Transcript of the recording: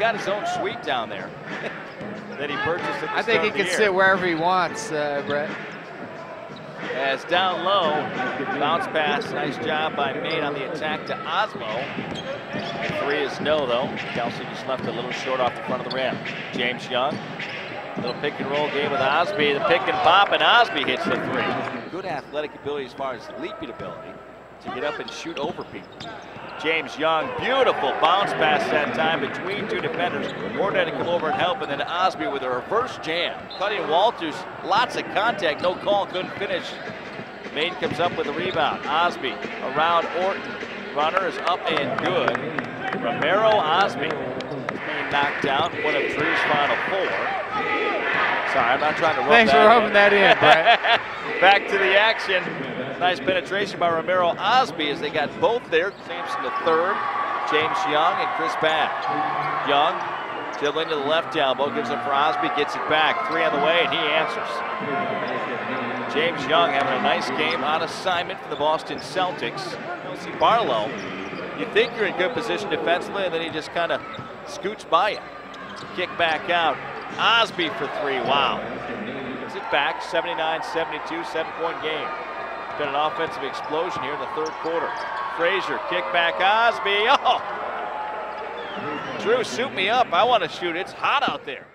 got his own suite down there that he purchased at the I think he can year. sit wherever he wants, uh, Brett. As down low, bounce pass, nice job by Maine on the attack to Osby. Three is no though. Kelsey just left a little short off the front of the rim. James Young, little pick and roll game with Osby. The pick and pop, and Osby hits the three. Good athletic ability as far as leaping ability to get up and shoot over people. James Young, beautiful bounce pass that time between two defenders. Ward to come over and help, and then Osby with a reverse jam. Cutting Walters, lots of contact, no call, couldn't finish. Maine comes up with a rebound. Osby around Orton. Runner is up and good. Romero Osby being knocked out. One of Drew's final four. Sorry, I'm not trying to rub Thanks for that rubbing in. that in, Brett. Back to the action. Nice penetration by Romero Osby as they got both there. Sampson the third, James Young and Chris Babb. Young dribbling to the left elbow, gives it for Osby, gets it back. Three on the way, and he answers. James Young having a nice game on assignment for the Boston Celtics. Kelsey Barlow, you think you're in good position defensively, and then he just kind of scoots by you. Kick back out. Osby for three. Wow. Gets it back, 79-72, seven-point game. Been an offensive explosion here in the third quarter. Frazier, kick back, Osby. Oh! Drew, suit me up. I want to shoot. It's hot out there.